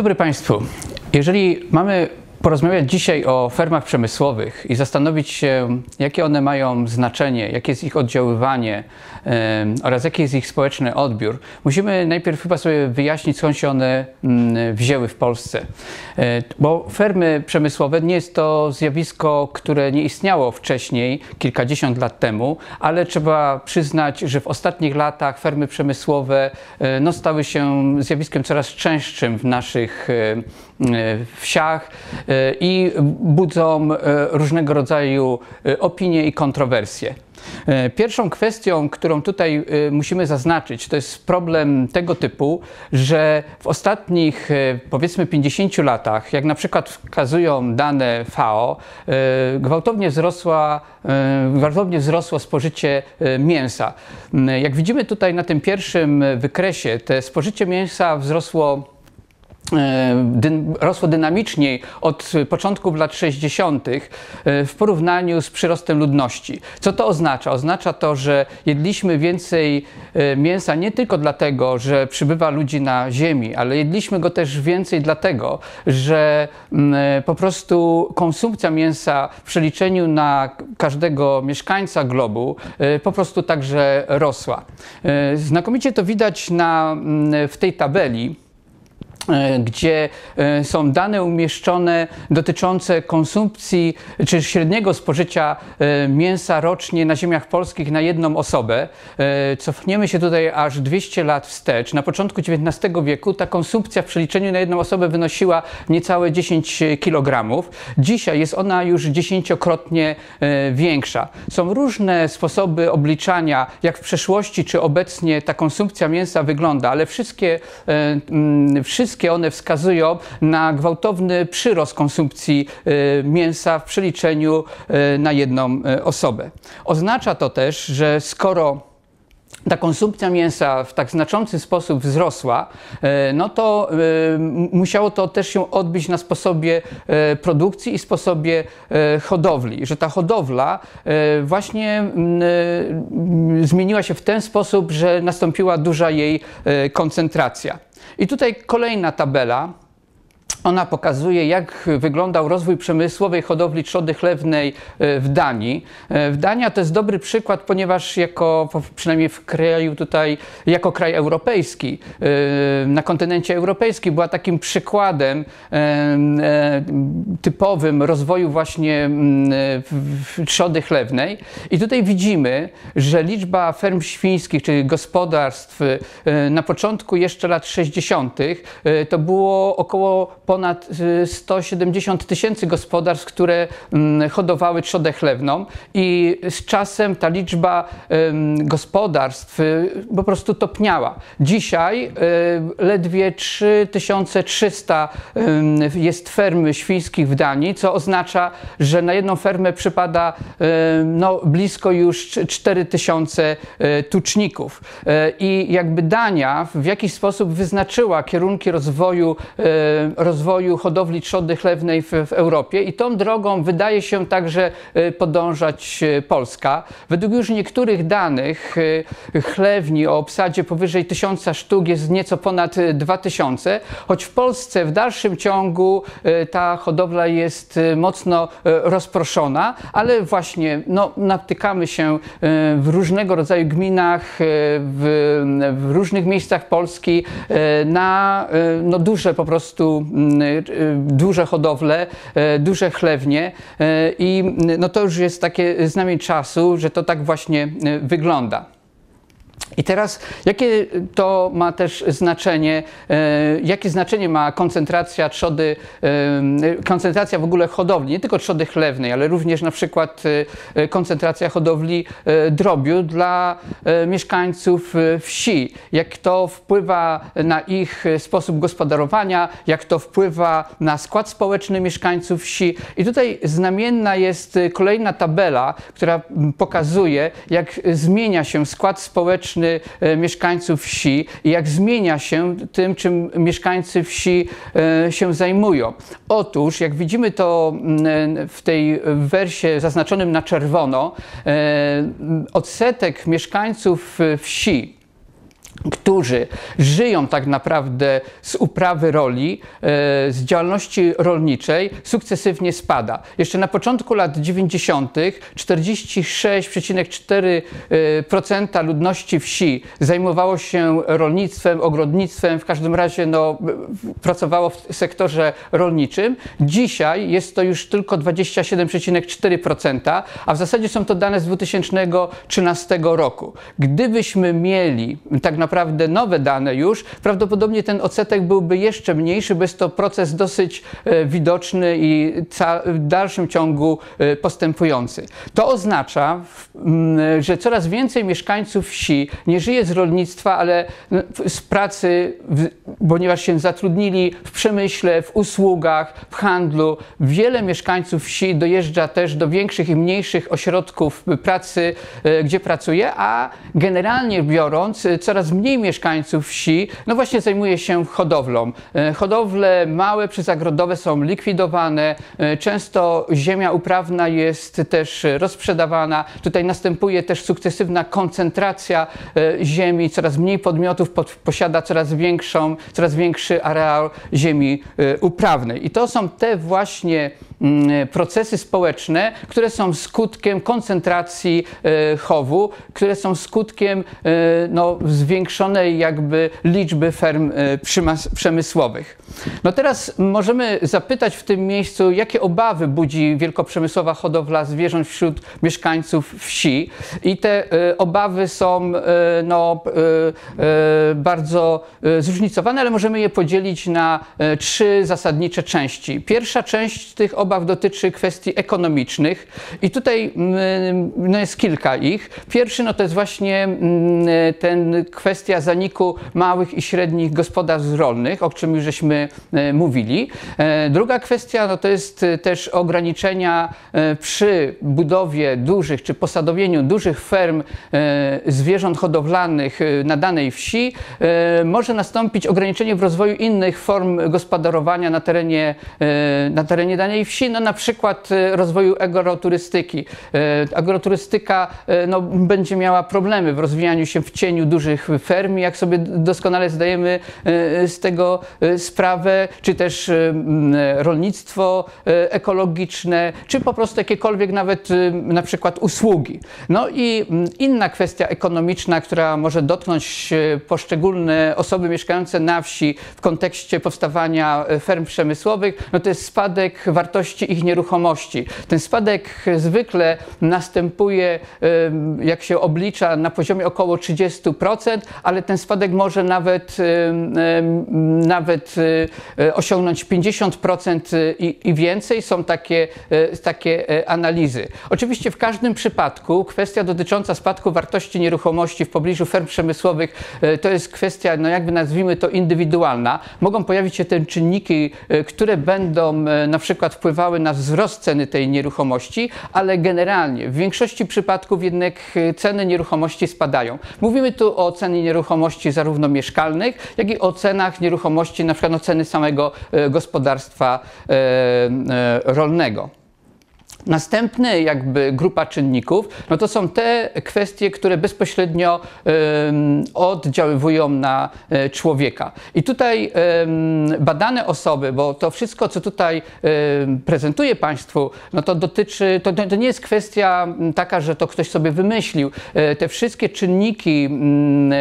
dobry Państwu. Jeżeli mamy porozmawiać dzisiaj o fermach przemysłowych i zastanowić się, jakie one mają znaczenie, jakie jest ich oddziaływanie e, oraz jaki jest ich społeczny odbiór, musimy najpierw chyba sobie wyjaśnić, skąd się one mm, wzięły w Polsce. E, bo fermy przemysłowe nie jest to zjawisko, które nie istniało wcześniej, kilkadziesiąt lat temu, ale trzeba przyznać, że w ostatnich latach fermy przemysłowe e, no, stały się zjawiskiem coraz częstszym w naszych wsiach i budzą różnego rodzaju opinie i kontrowersje. Pierwszą kwestią, którą tutaj musimy zaznaczyć, to jest problem tego typu, że w ostatnich powiedzmy 50 latach, jak na przykład wskazują dane FAO, gwałtownie, wzrosła, gwałtownie wzrosło spożycie mięsa. Jak widzimy tutaj na tym pierwszym wykresie, te spożycie mięsa wzrosło rosło dynamiczniej od początków lat 60. w porównaniu z przyrostem ludności. Co to oznacza? Oznacza to, że jedliśmy więcej mięsa nie tylko dlatego, że przybywa ludzi na Ziemi, ale jedliśmy go też więcej dlatego, że po prostu konsumpcja mięsa w przeliczeniu na każdego mieszkańca globu po prostu także rosła. Znakomicie to widać na, w tej tabeli. E, gdzie e, są dane umieszczone dotyczące konsumpcji czy średniego spożycia e, mięsa rocznie na ziemiach polskich na jedną osobę. Cofniemy się tutaj aż 200 lat wstecz. Na początku XIX wieku ta konsumpcja w przeliczeniu na jedną osobę wynosiła niecałe 10 kg. Dzisiaj jest ona już dziesięciokrotnie większa. Są różne sposoby obliczania, jak w przeszłości czy obecnie ta konsumpcja mięsa wygląda, ale wszystkie, wszystkie wszystkie one wskazują na gwałtowny przyrost konsumpcji y, mięsa w przeliczeniu y, na jedną y, osobę. Oznacza to też, że skoro ta konsumpcja mięsa w tak znaczący sposób wzrosła, no to musiało to też się odbić na sposobie produkcji i sposobie hodowli, że ta hodowla właśnie zmieniła się w ten sposób, że nastąpiła duża jej koncentracja. I tutaj kolejna tabela. Ona pokazuje, jak wyglądał rozwój przemysłowej hodowli trzody chlewnej e, w Danii. E, w Dania to jest dobry przykład, ponieważ jako, przynajmniej w kraju tutaj, jako kraj europejski, e, na kontynencie europejskim była takim przykładem typowym rozwoju właśnie trzody chlewnej. I tutaj widzimy, że liczba ferm świńskich, czyli gospodarstw na początku jeszcze lat 60. to było około ponad 170 y, tysięcy gospodarstw, które mm, hodowały trzodę chlewną i z czasem ta liczba gospodarstw y, po prostu topniała. Dzisiaj y, ledwie 3300 jest fermy świńskich w Danii, co oznacza, że na jedną fermę przypada no, blisko już 4000 tuczników. I jakby Dania w jakiś sposób wyznaczyła kierunki rozwoju, rozwoju rozwoju hodowli trzody chlewnej w, w Europie i tą drogą wydaje się także e, podążać e, Polska. Według już niektórych danych e, chlewni o obsadzie powyżej 1000 sztuk jest nieco ponad 2000, choć w Polsce w dalszym ciągu ta hodowla jest mocno rozproszona, ale właśnie no, natykamy się w różnego rodzaju gminach, w, w różnych miejscach Polski na no, duże po prostu Y, duże hodowle, y, duże chlewnie y, i no to już jest takie znamię czasu, że to tak właśnie wygląda. I teraz, jakie to ma też znaczenie, e, jakie znaczenie ma koncentracja trzody, e, koncentracja w ogóle hodowli, nie tylko trzody chlewnej, ale również na przykład e, koncentracja hodowli drobiu dla mieszkańców wsi, jak to wpływa na ich sposób gospodarowania, jak to wpływa na skład społeczny mieszkańców wsi. I tutaj znamienna jest kolejna tabela, która pokazuje, jak zmienia się skład społeczny E, mieszkańców wsi i jak zmienia się tym, czym mieszkańcy wsi e, się zajmują. Otóż, jak widzimy to mm, w tej wersie zaznaczonym na czerwono, e, odsetek mieszkańców wsi którzy żyją tak naprawdę z uprawy roli, e, z działalności rolniczej, sukcesywnie spada. Jeszcze na początku lat 90. 46,4% ludności wsi zajmowało się rolnictwem, ogrodnictwem, w każdym razie no, pracowało w sektorze rolniczym. Dzisiaj jest to już tylko 27,4%, a w zasadzie są to dane z 2013 roku. Gdybyśmy mieli tak naprawdę naprawdę nowe dane już, prawdopodobnie ten odsetek byłby jeszcze mniejszy, bo jest to proces dosyć e, widoczny i w dalszym ciągu e, postępujący. To oznacza, że coraz więcej mieszkańców wsi nie żyje z rolnictwa, ale z pracy, ponieważ się zatrudnili w przemyśle, w usługach, w handlu. Wiele mieszkańców wsi dojeżdża też do większych i mniejszych ośrodków pracy, e, gdzie pracuje, a generalnie biorąc, coraz mniej mieszkańców wsi, no właśnie zajmuje się hodowlą. E, hodowle małe, przyzagrodowe są likwidowane, e, często ziemia uprawna jest też rozprzedawana. Tutaj następuje też sukcesywna koncentracja e, ziemi, coraz mniej podmiotów posiada coraz większą, coraz większy areał ziemi uprawnej. I to są te właśnie procesy społeczne, które są skutkiem koncentracji chowu, które są skutkiem no, zwiększonej jakby liczby ferm e, przemysłowych. No teraz możemy zapytać w tym miejscu, jakie obawy budzi wielkoprzemysłowa hodowla zwierząt wśród mieszkańców wsi. I te e, obawy są e, no, bardzo zróżnicowane, ale możemy je podzielić na trzy zasadnicze części. Pierwsza część tych obaw dotyczy kwestii ekonomicznych i tutaj no, jest kilka ich. Pierwszy no, to jest właśnie ten kwestia kwestia zaniku małych i średnich gospodarstw rolnych, o czym już żeśmy e, mówili. E, druga kwestia no to jest e, też ograniczenia przy budowie dużych czy posadowieniu dużych ferm zwierząt hodowlanych na danej wsi. Może nastąpić ograniczenie w rozwoju innych form gospodarowania na terenie, na terenie danej wsi, no na przykład rozwoju agroturystyki. Agroturystyka no, będzie miała problemy w rozwijaniu się w cieniu dużych ferm, jak sobie doskonale zdajemy z tego sprawę, czy też rolnictwo ekologiczne, czy po prostu jakiekolwiek nawet na przykład usługi. No i inna kwestia ekonomiczna, która może dotknąć poszczególne osoby mieszkające na wsi w kontekście powstawania ferm przemysłowych, no to jest spadek wartości ich nieruchomości. Ten spadek zwykle następuje, jak się oblicza, na poziomie około 30%, ale ten spadek może nawet, nawet e, osiągnąć 50% i, i więcej. Są takie, e, takie e, analizy. Oczywiście w każdym przypadku kwestia dotycząca spadku wartości nieruchomości w pobliżu ferm przemysłowych to jest kwestia, no jakby nazwijmy to indywidualna. Mogą pojawić się te czynniki, które będą na przykład wpływały na wzrost ceny tej nieruchomości, ale generalnie w większości przypadków jednak ceny nieruchomości spadają. Mówimy tu o cenie nieruchomości zarówno mieszkalnych, jak i o cenach nieruchomości, na przykład o ceny samego e, gospodarstwa e, rolnego. Następny jakby grupa czynników, no to są te kwestie, które bezpośrednio oddziaływują na e, człowieka. I tutaj badane osoby, bo to wszystko, co tutaj prezentuję Państwu, no to dotyczy, to, to nie jest kwestia taka, że to ktoś sobie wymyślił. E, te wszystkie czynniki,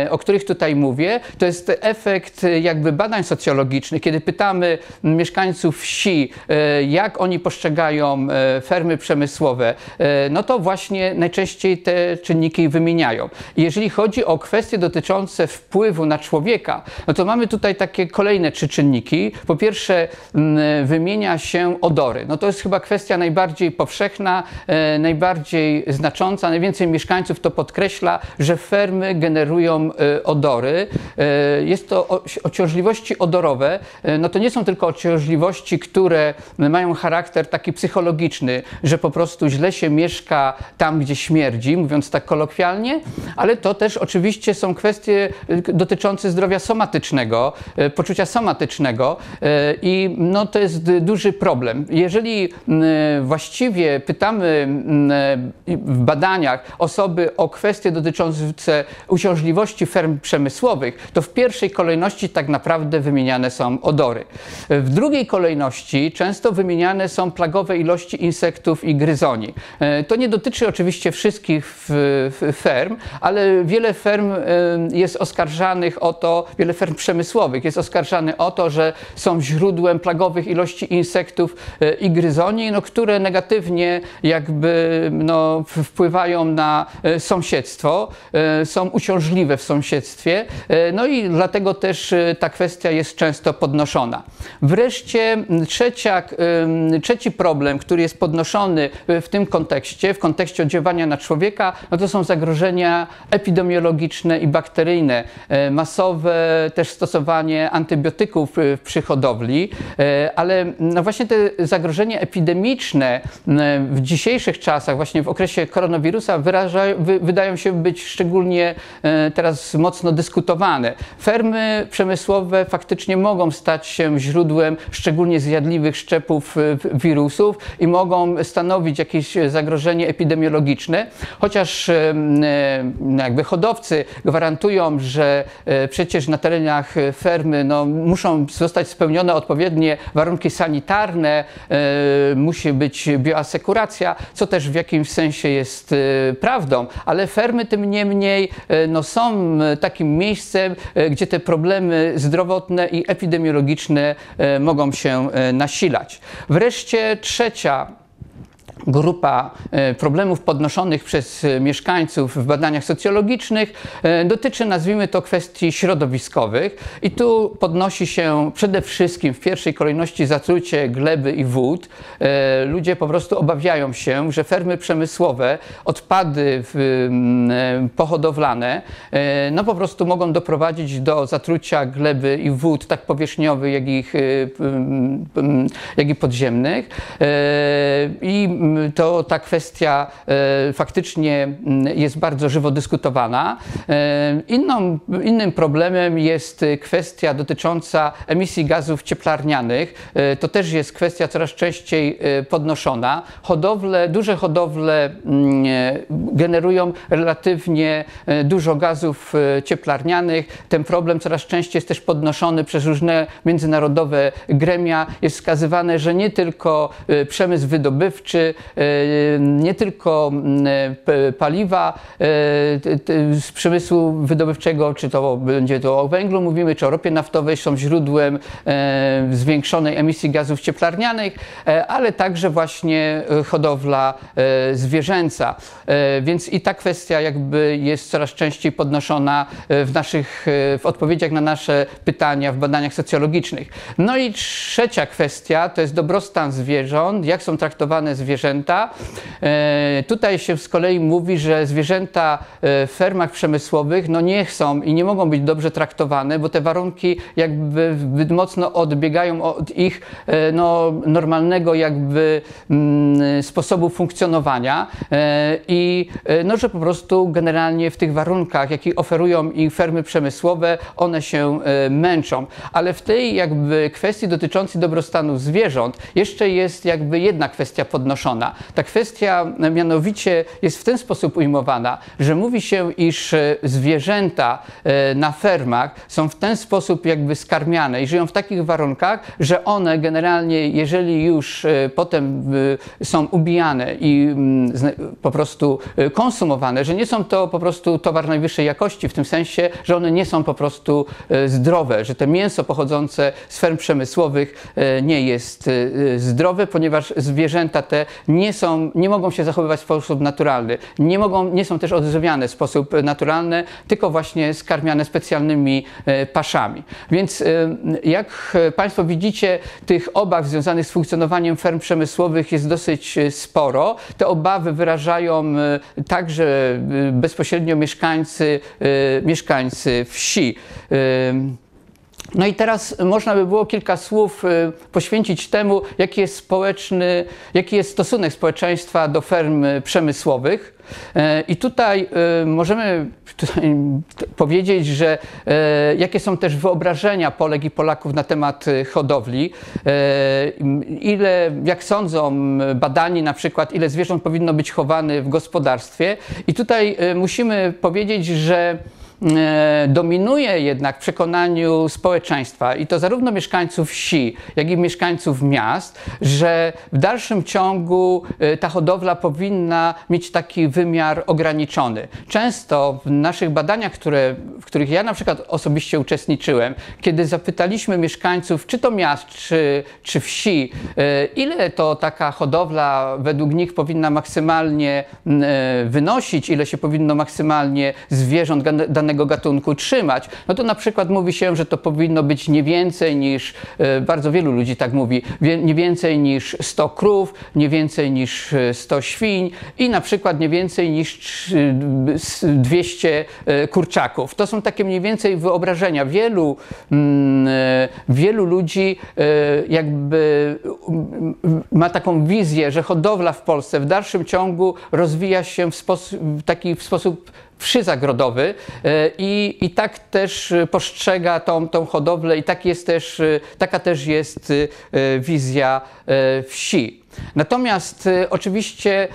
o których tutaj mówię, to jest efekt jakby badań socjologicznych, kiedy pytamy mieszkańców wsi, e, jak oni postrzegają fermy firmy przemysłowe, e, no to właśnie najczęściej te czynniki wymieniają. jeżeli chodzi o kwestie dotyczące wpływu na człowieka, no to mamy tutaj takie kolejne trzy czynniki. Po pierwsze, wymienia się odory. No to jest chyba kwestia najbardziej powszechna, e, najbardziej znacząca. Najwięcej mieszkańców to podkreśla, że fermy generują e, odory. Jest to ociążliwości odorowe. No to nie są tylko ociążliwości, które mają charakter taki psychologiczny, że po prostu źle się mieszka tam, gdzie śmierdzi, mówiąc tak kolokwialnie, ale to też oczywiście są kwestie dotyczące zdrowia somatycznego, poczucia somatycznego i no, to jest duży problem. Jeżeli właściwie pytamy w badaniach osoby o kwestie dotyczące uciążliwości ferm przemysłowych, to w pierwszej kolejności tak naprawdę wymieniane są odory. W drugiej kolejności często wymieniane są plagowe ilości insektów i gryzoni. E, to nie dotyczy oczywiście wszystkich ferm, ale wiele ferm e, jest oskarżanych o to, wiele ferm przemysłowych jest oskarżany o to, że są źródłem plagowych ilości insektów e, i gryzoni, no, które negatywnie jakby no, wpływają na sąsiedztwo, są uciążliwe w sąsiedztwie, no i dlatego też ta kwestia jest często podnoszona. Wreszcie trzecia, trzeci problem, który jest podnoszony w tym kontekście, w kontekście oddziaływania na człowieka, no to są zagrożenia epidemiologiczne i bakteryjne, e, masowe też stosowanie antybiotyków przy hodowli, e, ale no właśnie te zagrożenia epidemiczne w dzisiejszych czasach, właśnie w okresie koronawirusa wyraża, wy, wydają się być szczególnie e, teraz mocno dyskutowane. Fermy przemysłowe faktycznie mogą stać się źródłem szczególnie zjadliwych szczepów wirusów i mogą stanowić jakieś zagrożenie epidemiologiczne, chociaż jakby hodowcy gwarantują, że e, przecież na terenach fermy no, muszą zostać spełnione odpowiednie warunki sanitarne, e, musi być bioasekuracja, co też w jakimś sensie jest e, prawdą, ale fermy tym niemniej no, są takim miejscem, gdzie te problemy zdrowotne i epidemiologiczne mogą się nasilać. Wreszcie trzecia grupa e, problemów podnoszonych przez e, mieszkańców w badaniach socjologicznych e, dotyczy, nazwijmy to, kwestii środowiskowych. I tu podnosi się przede wszystkim w pierwszej kolejności zatrucie gleby i wód. Ludzie po prostu obawiają się, że fermy przemysłowe, odpady pohodowlane, no po prostu mogą doprowadzić do zatrucia gleby i wód, tak powierzchniowych, jak i, jak i podziemnych. I to ta kwestia e, faktycznie mm, jest bardzo żywo dyskutowana. E, inną, innym problemem jest kwestia dotycząca emisji gazów cieplarnianych. E, to też jest kwestia coraz częściej podnoszona. Hodowle, duże hodowle mm, generują relatywnie dużo gazów cieplarnianych. Ten problem coraz częściej jest też podnoszony przez różne międzynarodowe gremia. Jest wskazywane, że nie tylko przemysł wydobywczy, nie tylko e, paliwa e, z przemysłu wydobywczego, czy to będzie to o węglu mówimy, czy o ropie naftowej, są źródłem zwiększonej emisji gazów cieplarnianych, ale także właśnie hodowla zwierzęca. Więc i ta kwestia jakby jest coraz częściej podnoszona w naszych, w odpowiedziach na nasze pytania w badaniach socjologicznych. No i trzecia kwestia to jest dobrostan zwierząt, jak są traktowane zwierzęta zwierzęta. E, tutaj się z kolei mówi, że zwierzęta e, w fermach przemysłowych no nie chcą i nie mogą być dobrze traktowane, bo te warunki jakby mocno odbiegają od ich e, no, normalnego jakby mm, sposobu funkcjonowania i no, że po prostu generalnie w tych warunkach, jakie oferują im fermy przemysłowe, one się męczą. Ale w tej jakby kwestii dotyczącej dobrostanu zwierząt jeszcze jest jakby jedna kwestia podnoszona. Ta kwestia mianowicie jest w ten sposób ujmowana, że mówi się, iż e, zwierzęta e, na fermach są w ten sposób jakby skarmiane i żyją w takich warunkach, że one generalnie, jeżeli już e, potem są ubijane i mm, po prostu konsumowane, że nie są to po prostu towar najwyższej jakości, w tym sensie, że one nie są po prostu zdrowe, że to mięso pochodzące z ferm przemysłowych nie jest zdrowe, ponieważ zwierzęta te nie są, nie mogą się zachowywać w sposób naturalny, nie, mogą, nie są też odżywiane w sposób naturalny, tylko właśnie skarmiane specjalnymi e, paszami. Więc e, jak Państwo widzicie, tych obaw związanych z funkcjonowaniem ferm przemysłowych jest dosyć e, sporo. Te obawy wyrażają także bezpośrednio mieszkańcy, mieszkańcy wsi. No i teraz można by było kilka słów y, poświęcić temu, jaki jest społeczny, jaki jest stosunek społeczeństwa do ferm przemysłowych. E, I tutaj y, możemy powiedzieć, że jakie są też wyobrażenia Polek i Polaków na temat y, hodowli. Ile, jak sądzą badani na przykład, ile zwierząt powinno być chowane w gospodarstwie. I tutaj musimy powiedzieć, że dominuje jednak w przekonaniu społeczeństwa i to zarówno mieszkańców wsi, jak i mieszkańców miast, że w dalszym ciągu e, ta hodowla powinna mieć taki wymiar ograniczony. Często w naszych badaniach, które, w których ja na przykład osobiście uczestniczyłem, kiedy zapytaliśmy mieszkańców, czy to miast, czy, czy wsi, e, ile to taka hodowla według nich powinna maksymalnie wynosić, ile się powinno maksymalnie zwierząt danego danego gatunku trzymać, no to na przykład mówi się, że to powinno być nie więcej niż, e, bardzo wielu ludzi tak mówi, nie więcej niż 100 krów, nie więcej niż 100 e, świń i na przykład nie więcej niż 200 e, kurczaków. To są takie mniej więcej wyobrażenia. Wielu, mm, wielu ludzi jakby ma taką wizję, że hodowla w Polsce w dalszym ciągu rozwija się w, taki w sposób przyzagrodowy e, i, i tak też postrzega tą, tą hodowlę i tak jest też, e, taka też jest e, wizja wsi. Natomiast oczywiście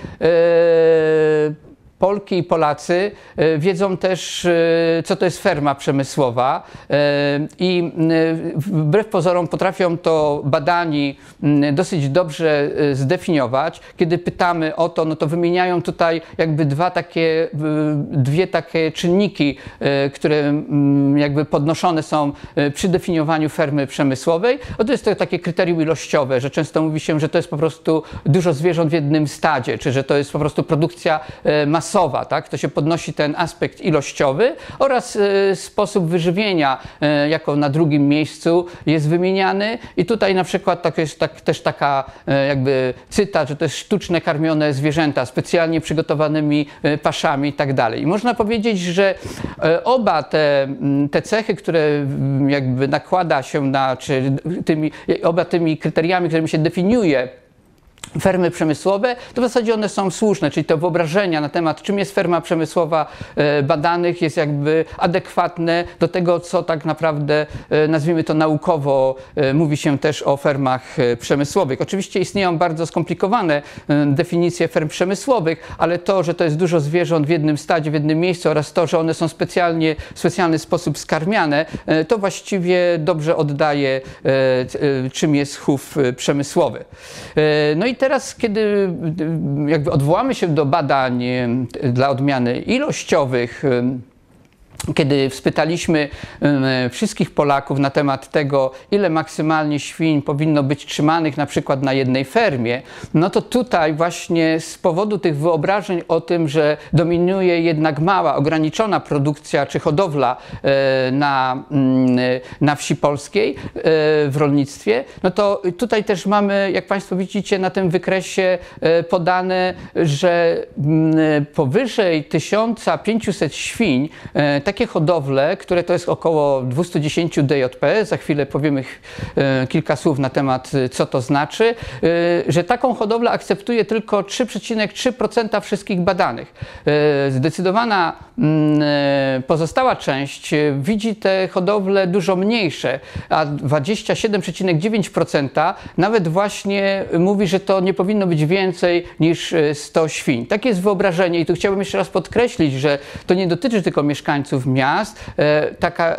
Polki i Polacy e, wiedzą też, e, co to jest ferma przemysłowa e, i wbrew pozorom potrafią to badani dosyć dobrze zdefiniować. Kiedy pytamy o to, no to wymieniają tutaj jakby dwa takie, dwie takie czynniki, które jakby podnoszone są przy definiowaniu fermy przemysłowej. No to jest to takie kryterium ilościowe, że często mówi się, że to jest po prostu dużo zwierząt w jednym stadzie, czy że to jest po prostu produkcja masowa masowa, tak? to się podnosi ten aspekt ilościowy oraz y, sposób wyżywienia y, jako na drugim miejscu jest wymieniany i tutaj na przykład tak jest tak, też taka y, jakby cytat, że to jest sztuczne karmione zwierzęta specjalnie przygotowanymi paszami i tak dalej. I można powiedzieć, że oba te, te cechy, które jakby nakłada się na, czy tymi, oba tymi kryteriami, którymi się definiuje fermy przemysłowe, to w zasadzie one są słuszne, czyli te wyobrażenia na temat, czym jest ferma przemysłowa e, badanych, jest jakby adekwatne do tego, co tak naprawdę, e, nazwijmy to naukowo, e, mówi się też o fermach przemysłowych. Oczywiście istnieją bardzo skomplikowane definicje ferm przemysłowych, ale to, że to jest dużo zwierząt w jednym stadzie, w jednym miejscu oraz to, że one są specjalnie, w specjalny sposób skarmiane, to właściwie dobrze oddaje, czym jest chów przemysłowy. No i teraz, kiedy jakby odwołamy się do badań dla odmiany ilościowych, kiedy spytaliśmy wszystkich Polaków na temat tego, ile maksymalnie świń powinno być trzymanych na przykład na jednej fermie, no to tutaj właśnie z powodu tych wyobrażeń o tym, że dominuje jednak mała, ograniczona produkcja czy hodowla e, na, mm, na wsi polskiej e, w rolnictwie, no to tutaj też mamy, jak Państwo widzicie na tym wykresie e, podane, że mm, powyżej 1500 świń, tak takie hodowle, które to jest około 210 DJP, za chwilę powiemy e, kilka słów na temat, e, co to znaczy, e, że taką hodowlę akceptuje tylko 3,3% wszystkich badanych. Zdecydowana mm, pozostała część widzi te hodowle dużo mniejsze, a 27,9% nawet właśnie mówi, że to nie powinno być więcej niż 100 świń. Takie jest wyobrażenie i tu chciałbym jeszcze raz podkreślić, że to nie dotyczy tylko mieszkańców miast. E, taka,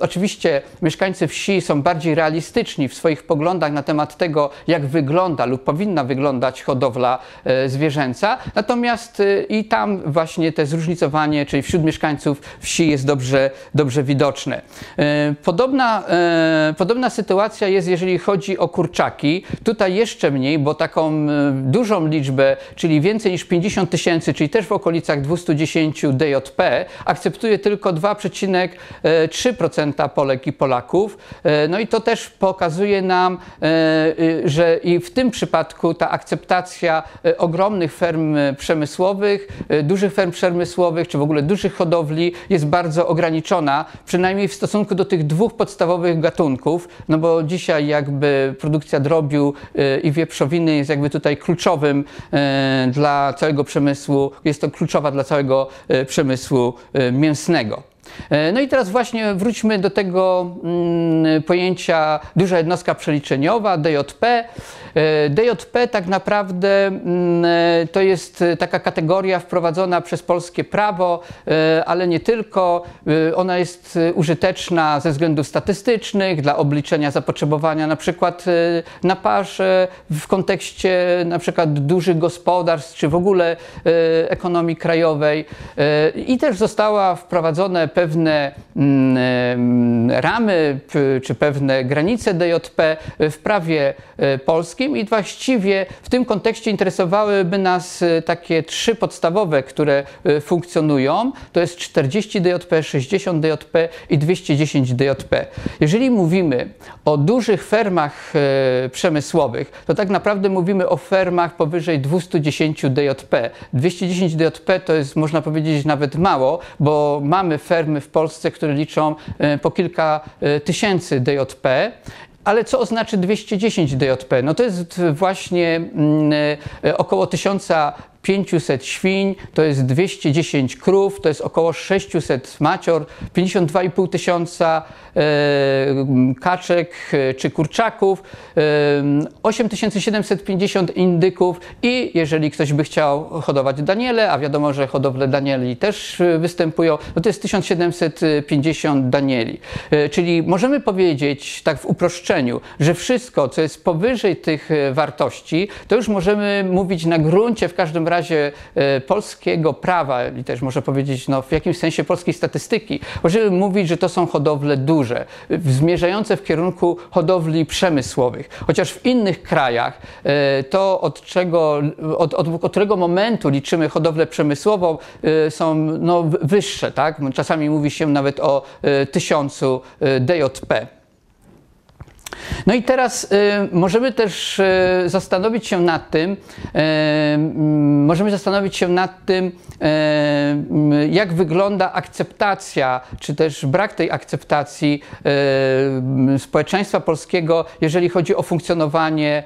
oczywiście mieszkańcy wsi są bardziej realistyczni w swoich poglądach na temat tego, jak wygląda lub powinna wyglądać hodowla e, zwierzęca. Natomiast e, i tam właśnie te zróżnicowanie, czyli wśród mieszkańców wsi jest dobrze, dobrze widoczne. Podobna, podobna sytuacja jest, jeżeli chodzi o kurczaki. Tutaj jeszcze mniej, bo taką dużą liczbę, czyli więcej niż 50 tysięcy, czyli też w okolicach 210 DJP, akceptuje tylko 2,3% Polek i Polaków. No i to też pokazuje nam, że i w tym przypadku ta akceptacja ogromnych ferm przemysłowych, dużych ferm przemysłowych, czy w ogóle dużych hodowli jest bardzo ograniczona, przynajmniej w stosunku do tych dwóch podstawowych gatunków, no bo dzisiaj jakby produkcja drobiu i wieprzowiny jest jakby tutaj kluczowym dla całego przemysłu, jest to kluczowa dla całego przemysłu mięsnego. E, no i teraz właśnie wróćmy do tego mm, pojęcia duża jednostka przeliczeniowa, DJP. E, DJP tak naprawdę mm, e, to jest taka kategoria wprowadzona przez polskie prawo, ale nie tylko. Ona jest użyteczna ze względów statystycznych, dla obliczenia zapotrzebowania na przykład na pasze w kontekście na przykład dużych gospodarstw, czy w ogóle ekonomii krajowej. I też została wprowadzone pewne mm, ramy czy pewne granice DJP w prawie e, polskim i właściwie w tym kontekście interesowałyby nas e, takie trzy podstawowe, które e, funkcjonują. To jest 40 DJP, 60 DJP i 210 DJP. Jeżeli mówimy o dużych fermach przemysłowych, to tak naprawdę mówimy o fermach powyżej 210 DJP. 210 DJP to jest, można powiedzieć, nawet mało, bo mamy fermy firmy w Polsce, które liczą e, po kilka e, tysięcy DJP. Ale co oznacza 210 DJP? No to jest właśnie mm, e, około 1000 500 świń, to jest 210 krów, to jest około 600 macior, 52,5 tysiąca e, kaczek e, czy kurczaków, 8750 indyków i jeżeli ktoś by chciał hodować daniele, a wiadomo, że hodowle danieli też występują, no to jest 1750 danieli. E, czyli możemy powiedzieć tak w uproszczeniu, że wszystko, co jest powyżej tych wartości, to już możemy mówić na gruncie w każdym razie razie e, polskiego prawa i też można powiedzieć no, w jakimś sensie polskiej statystyki, możemy mówić, że to są hodowle duże, zmierzające w kierunku hodowli przemysłowych. Chociaż w innych krajach e, to, od, czego, od, od, od którego momentu liczymy hodowlę przemysłową, e, są no, wyższe. Tak? Czasami mówi się nawet o tysiącu DJP. No i teraz y, możemy też y, zastanowić się nad tym, y, możemy zastanowić się nad tym, y, jak wygląda akceptacja, czy też brak tej akceptacji y, społeczeństwa polskiego, jeżeli chodzi o funkcjonowanie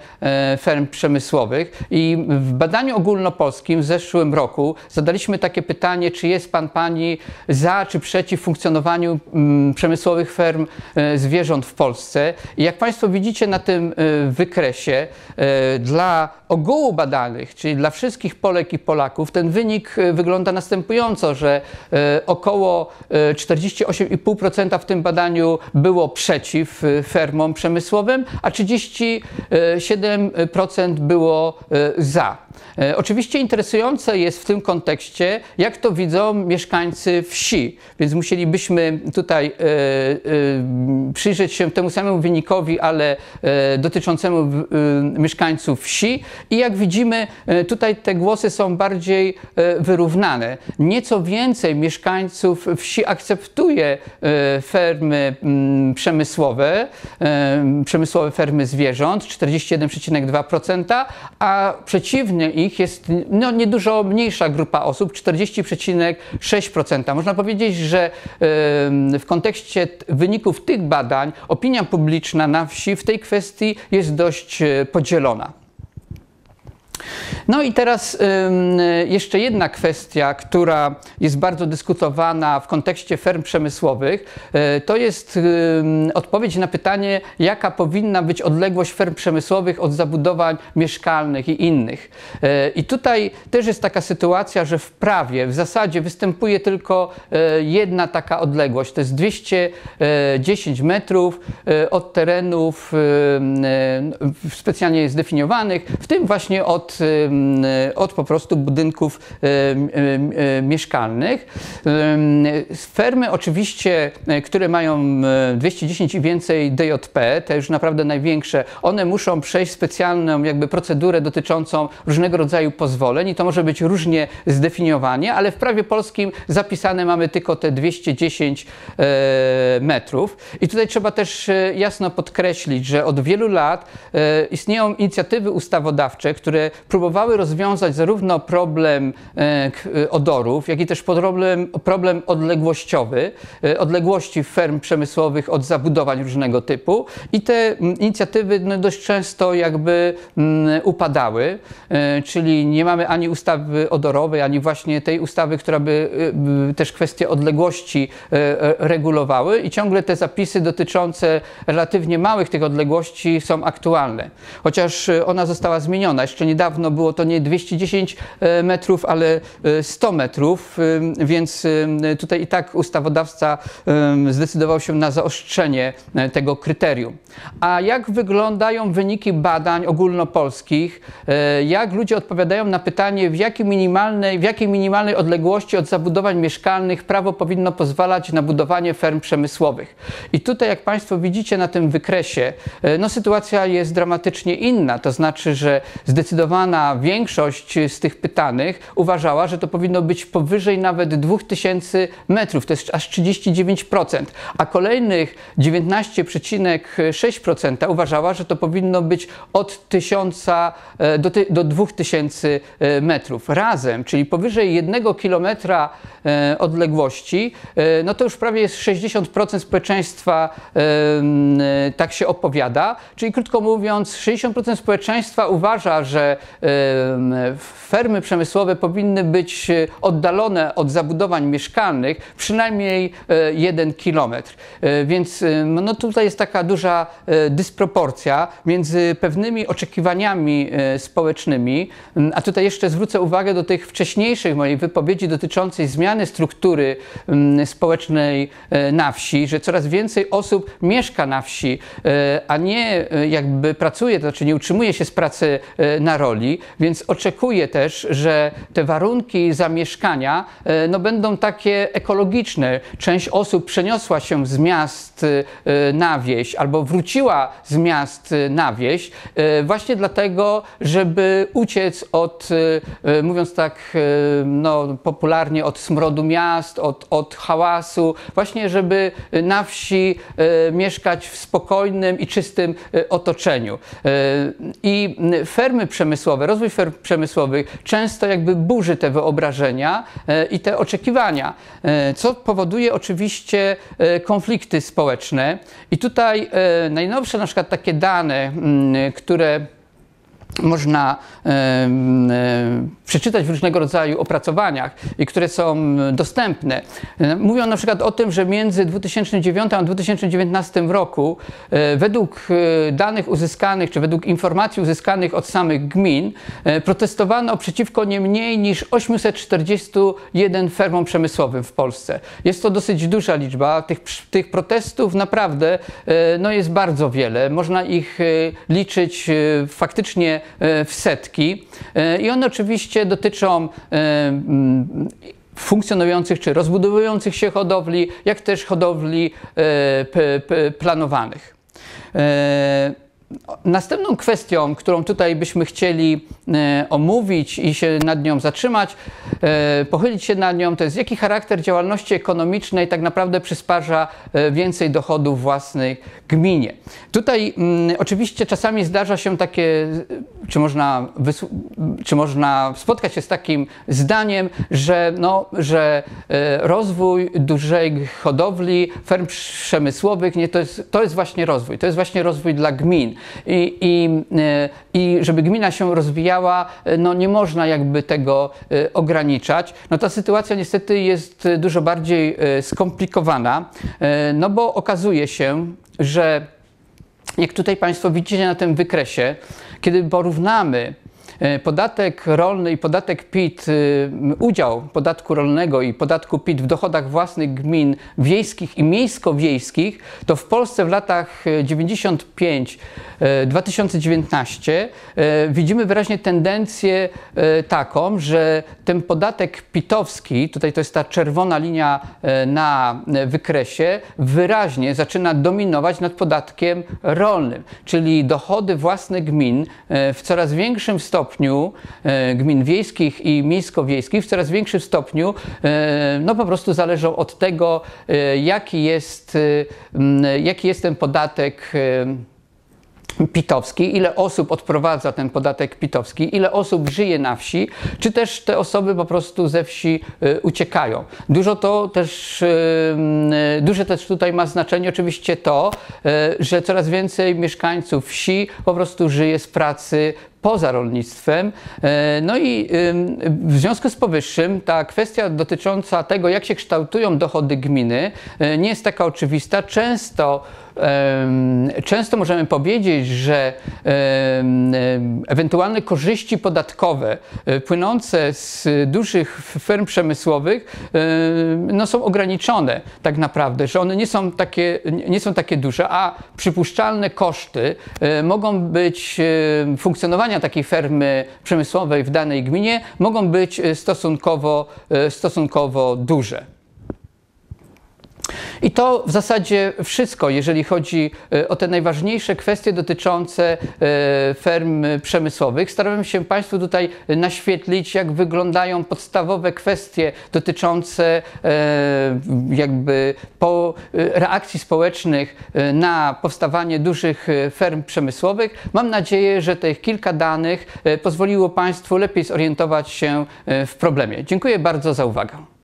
ferm przemysłowych. I w badaniu ogólnopolskim w zeszłym roku zadaliśmy takie pytanie, czy jest pan, pani za czy przeciw funkcjonowaniu mm, przemysłowych ferm zwierząt w Polsce. I jak Państwo widzicie na tym e, wykresie, e, dla ogółu badanych, czyli dla wszystkich Polek i Polaków, ten wynik e, wygląda następująco, że około 48,5% w tym badaniu było przeciw fermom przemysłowym, a 37% było za. Oczywiście interesujące jest w tym kontekście, jak to widzą mieszkańcy wsi, więc musielibyśmy tutaj przyjrzeć się temu samemu wynikowi, ale dotyczącemu mieszkańców wsi i jak widzimy, tutaj te głosy są bardziej wyrównane. Nieco więcej mieszkańców wsi akceptuje fermy przemysłowe, przemysłowe fermy zwierząt, 41,2%, a przeciwnie ich jest no, niedużo mniejsza grupa osób, 40,6%. Można powiedzieć, że w kontekście wyników tych badań opinia publiczna na wsi w tej kwestii jest dość e, podzielona. No i teraz jeszcze jedna kwestia, która jest bardzo dyskutowana w kontekście ferm przemysłowych, e, to jest odpowiedź na pytanie, jaka powinna być odległość ferm przemysłowych od zabudowań mieszkalnych i innych. E, I tutaj też jest taka sytuacja, że w prawie w zasadzie występuje tylko e, jedna taka odległość, to jest 210 metrów od terenów specjalnie zdefiniowanych, w tym właśnie od od po prostu budynków mieszkalnych. Fermy oczywiście, które mają 210 i więcej DJP, te już naprawdę największe, one muszą przejść specjalną jakby procedurę dotyczącą różnego rodzaju pozwoleń i to może być różnie zdefiniowanie, ale w prawie polskim zapisane mamy tylko te 210 metrów. I tutaj trzeba też jasno podkreślić, że od wielu lat istnieją inicjatywy ustawodawcze, które próbowały rozwiązać zarówno problem e, odorów, jak i też problem, problem odległościowy, e, odległości ferm przemysłowych od zabudowań różnego typu i te inicjatywy no, dość często jakby upadały, e, czyli nie mamy ani ustawy odorowej, ani właśnie tej ustawy, która by też kwestie odległości regulowały i ciągle te zapisy dotyczące relatywnie małych tych odległości są aktualne. Chociaż ona została zmieniona. Jeszcze niedawno było to nie 210 e, metrów, ale 100 e, metrów, e, więc tutaj i tak ustawodawca zdecydował się na zaostrzenie tego kryterium. A jak wyglądają wyniki badań ogólnopolskich? Jak ludzie odpowiadają na pytanie, w jakiej minimalnej, w jakiej minimalnej odległości od zabudowań mieszkalnych prawo powinno pozwalać na budowanie ferm przemysłowych? I tutaj, jak Państwo widzicie na tym wykresie, no sytuacja jest dramatycznie inna. To znaczy, że zdecydowana większość z tych pytanych uważała, że to powinno być powyżej nawet 2000 metrów, to jest aż 39%, a kolejnych 19,6% uważała, że to powinno być od 1000 e, do, do 2000 e, metrów. Razem, czyli powyżej 1 kilometra e, odległości, no to już prawie jest 60% społeczeństwa tak się opowiada, czyli krótko mówiąc 60% społeczeństwa uważa, że fermy przemysłowe powinny być e, oddalone od zabudowań mieszkalnych przynajmniej e, jeden kilometr. E, więc no tutaj jest taka duża dysproporcja między pewnymi oczekiwaniami społecznymi, a tutaj jeszcze zwrócę uwagę do tych wcześniejszych mojej wypowiedzi dotyczącej zmiany struktury społecznej na wsi, że coraz więcej osób mieszka na wsi, a nie jakby pracuje, to znaczy nie utrzymuje się z pracy na roli, więc oczekuję też, że te warunki zamieszkania e, no, będą takie ekologiczne. Część osób przeniosła się z miast e, na wieś albo wróciła z miast na wieś e, właśnie dlatego, żeby uciec od, mówiąc tak no, popularnie, od smrodu miast, od, od hałasu, właśnie żeby na wsi mieszkać w spokojnym i czystym otoczeniu. I fermy przemysłowe, rozwój ferm przemysłowych często jakby burzy te wyobrażenia e, i te oczekiwania, e, co powoduje oczywiście e, konflikty społeczne. I tutaj najnowsze na przykład takie dane, mm, które można e, przeczytać w różnego rodzaju opracowaniach i które są dostępne. Mówią na przykład o tym, że między 2009 a 2019 roku e, według e, danych uzyskanych, czy według informacji uzyskanych od samych gmin, protestowano przeciwko nie mniej niż 841 fermom przemysłowym w Polsce. Jest to dosyć duża liczba. Tych, tych protestów naprawdę no, jest bardzo wiele. Można ich liczyć faktycznie E, w setki e, i one oczywiście dotyczą e, funkcjonujących czy rozbudowujących się hodowli, jak też hodowli planowanych. Następną kwestią, którą tutaj byśmy chcieli e, omówić i się nad nią zatrzymać, e, pochylić się nad nią, to jest jaki charakter działalności ekonomicznej tak naprawdę przysparza e, więcej dochodów własnych gminie. Tutaj mm, oczywiście czasami zdarza się takie, czy można, czy można spotkać się z takim zdaniem, że, no, że rozwój dużej hodowli, ferm przemysłowych, nie, to, jest, to jest właśnie rozwój, to jest właśnie rozwój dla gmin i, i, e, i żeby gmina się rozwijała, e, no nie można jakby tego e, ograniczać. No ta sytuacja niestety jest dużo bardziej skomplikowana, no bo okazuje się, że jak tutaj Państwo widzicie na tym wykresie, kiedy porównamy podatek rolny i podatek PIT, e, udział podatku rolnego i podatku PIT w dochodach własnych gmin wiejskich i miejsko-wiejskich, to w Polsce w latach 95-2019 widzimy wyraźnie tendencję taką, że ten podatek pitowski, tutaj to jest ta czerwona linia na wykresie, wyraźnie zaczyna dominować nad podatkiem rolnym, czyli dochody własne gmin e, w coraz większym stopniu, e, gmin wiejskich i miejsko-wiejskich, w coraz większym stopniu, e, no po prostu zależą od tego, jaki jest, jaki jest ten podatek pitowski, ile osób odprowadza ten podatek pitowski, ile osób żyje na wsi, czy też te osoby po prostu ze wsi uciekają. Dużo to też, duże też tutaj ma znaczenie oczywiście to, że coraz więcej mieszkańców wsi po prostu żyje z pracy poza rolnictwem. No i w związku z powyższym ta kwestia dotycząca tego, jak się kształtują dochody gminy, nie jest taka oczywista. Często Często możemy powiedzieć, że ewentualne korzyści podatkowe e, płynące z dużych ferm przemysłowych no, są ograniczone tak naprawdę, że one nie są takie, nie są takie duże, a przypuszczalne koszty e, mogą być funkcjonowania takiej fermy przemysłowej w danej gminie mogą być e, stosunkowo, stosunkowo duże. I to w zasadzie wszystko, jeżeli chodzi e, o te najważniejsze kwestie dotyczące e, ferm przemysłowych. Starałem się Państwu tutaj naświetlić, jak wyglądają podstawowe kwestie dotyczące e, jakby po reakcji społecznych na powstawanie dużych ferm przemysłowych. Mam nadzieję, że tych kilka danych pozwoliło Państwu lepiej zorientować się w problemie. Dziękuję bardzo za uwagę.